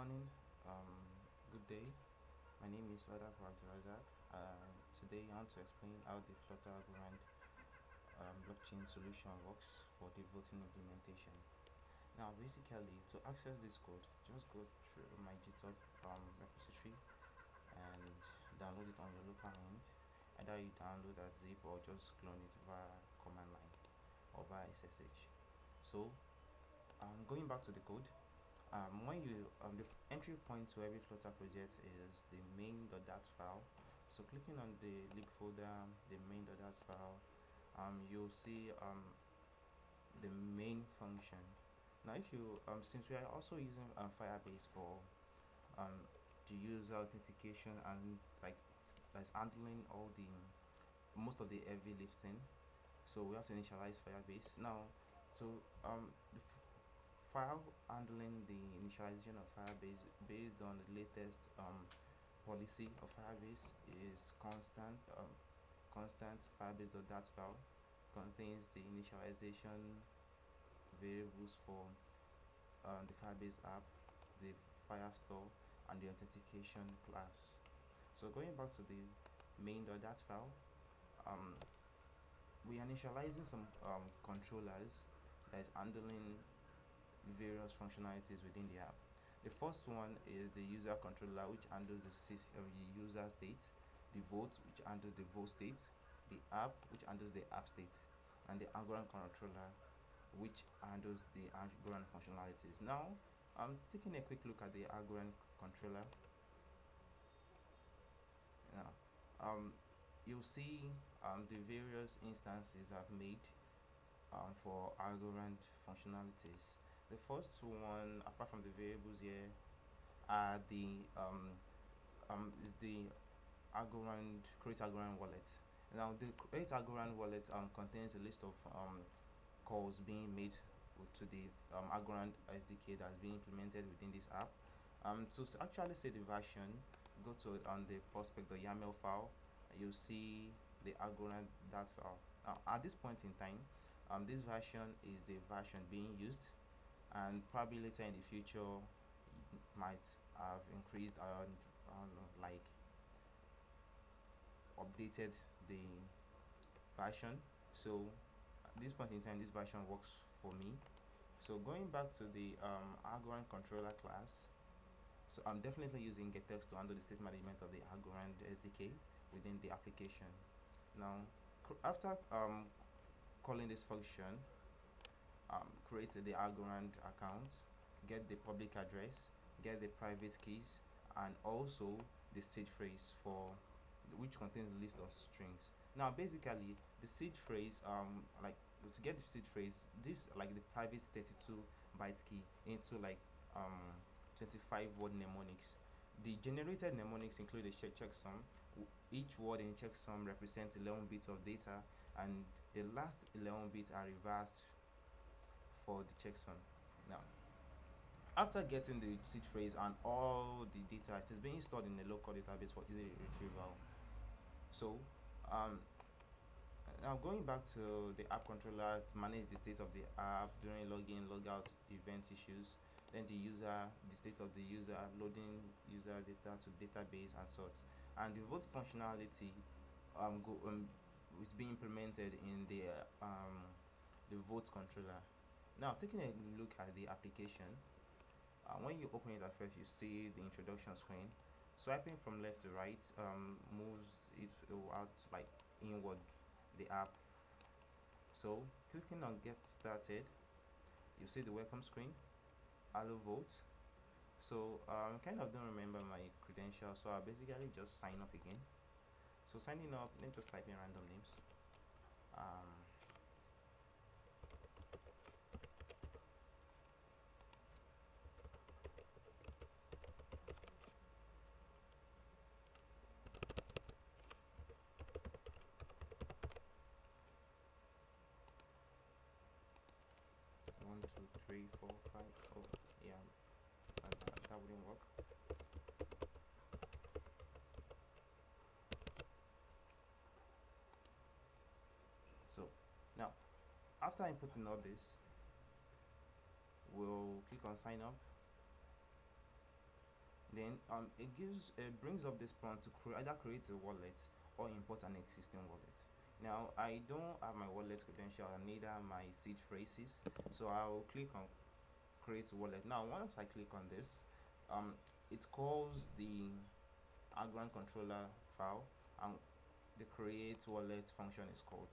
morning, um, good day. My name is Oda Abdurazak. Uh, today I want to explain how the Flutter um, blockchain solution works for the voting implementation. Now, basically, to access this code, just go through my GitHub um, repository and download it on your local end. Either you download as zip or just clone it via command line or via SSH. So, um, going back to the code, um, when you um, the entry point to every Flutter project is the main.dart file. So clicking on the lib folder, the main.dart file, um, you'll see um, the main function. Now, if you um, since we are also using um, Firebase for um, the user authentication and like that's handling all the most of the heavy lifting, so we have to initialize Firebase now. So um, the file handling the initialization of Firebase based on the latest um, policy of Firebase is constant. Um, constant firebase.dart file contains the initialization variables for um, the Firebase app, the Firestore, and the authentication class. So going back to the main.dart file, um, we are initializing some um, controllers that is handling various functionalities within the app. The first one is the user controller which handles the, uh, the user state, the vote which handles the vote state, the app which handles the app state, and the Algorand controller which handles the Algorand functionalities. Now, I'm taking a quick look at the Algorand controller. Now, um, you'll see um, the various instances I've made um, for Algorand functionalities the first one apart from the variables here are the um um is the Algorand create Algorand wallet. Now the create Algorand wallet um contains a list of um calls being made to the um, Algorand SDK that's being implemented within this app. Um to actually see the version go to on the pubspec.yaml file. You'll see the Algorand that file. At this point in time um this version is the version being used and probably later in the future might have increased and like updated the version. So at this point in time this version works for me. So going back to the um, Algorand controller class so I'm definitely using GetX to handle the state management of the Algorand SDK within the application. Now after um, calling this function um, create the Algorand account, get the public address, get the private keys, and also the seed phrase for which contains a list of strings. Now, basically, the seed phrase, um, like to get the seed phrase, this like the private 32 byte key into like um 25 word mnemonics. The generated mnemonics include a checksum. Each word in checksum represents 11 bits of data, and the last 11 bits are reversed for the checksum now after getting the seed phrase and all the data it is being stored in a local database for easy retrieval. So um, now going back to the app controller to manage the state of the app during login logout event issues then the user the state of the user loading user data to database and sorts. And the vote functionality um, go, um is being implemented in the uh, um the vote controller now taking a look at the application uh, when you open it at first you see the introduction screen. Swiping from left to right um, moves it out like inward the app. So clicking on get started you see the welcome screen. Allow vote. So I um, kind of don't remember my credentials so I basically just sign up again. So signing up let me just type in random names. Um, one two three four five oh yeah that, that wouldn't work. So now after inputting all this we'll click on sign up. Then um, it gives it brings up this prompt to cre either create a wallet or import an existing wallet now I don't have my wallet credential and neither my seed phrases so I'll click on create wallet. Now once I click on this um, it calls the Algorand controller file and the create wallet function is called.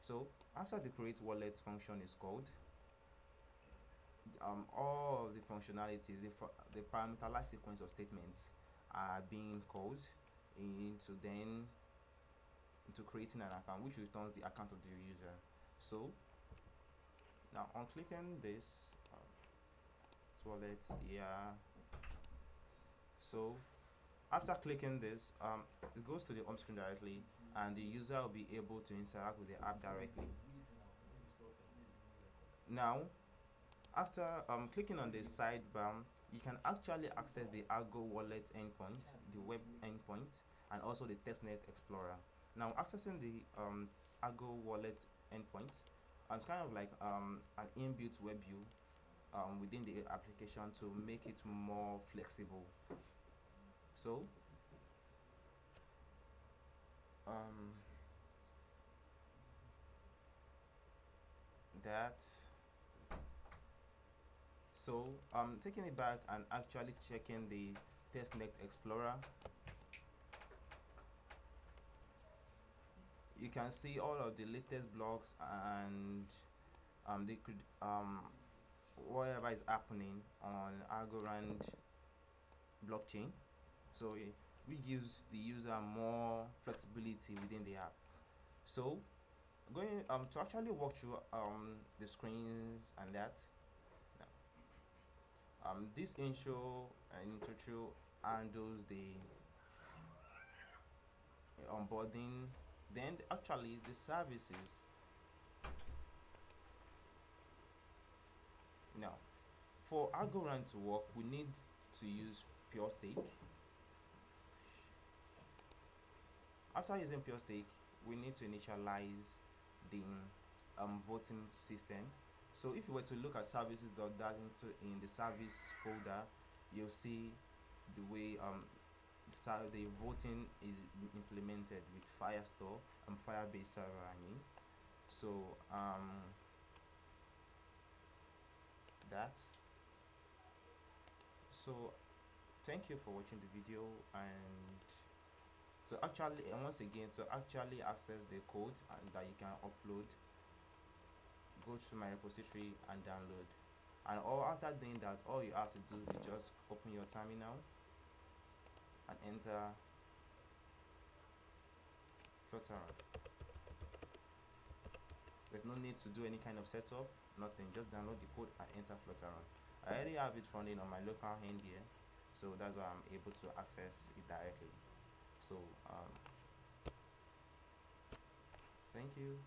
So after the create wallet function is called um, all the functionality the, the parameterized sequence of statements are being called into then into creating an account which returns the account of the user. So now on clicking this um, wallet yeah. So after clicking this um, it goes to the home screen directly and the user will be able to interact with the app directly. Now after um, clicking on the sidebar you can actually access the Argo wallet endpoint the web endpoint and also the testnet explorer now accessing the um, Argo wallet endpoint, it's kind of like um, an inbuilt web view um, within the application to make it more flexible. So, um, that so I'm taking it back and actually checking the testnet explorer you can see all of the latest blogs and um, they could um, whatever is happening on Algorand blockchain. So it, which gives the user more flexibility within the app. So going um to actually walk through um the screens and that. Um this intro and intro handles the onboarding then actually the services. Now for Algorand to work we need to use PureStake after using PureStake we need to initialize the um, voting system. So if you were to look at services.dart into in the service folder you'll see the way um, so the voting is implemented with Firestore and Firebase server mean so um that so thank you for watching the video and so actually and once again to actually access the code and that you can upload go to my repository and download. And all after doing that all you have to do is just open your terminal and enter flutter run. There's no need to do any kind of setup, nothing. Just download the code and enter flutter run. I already have it running on my local hand here, so that's why I'm able to access it directly. So, um, thank you.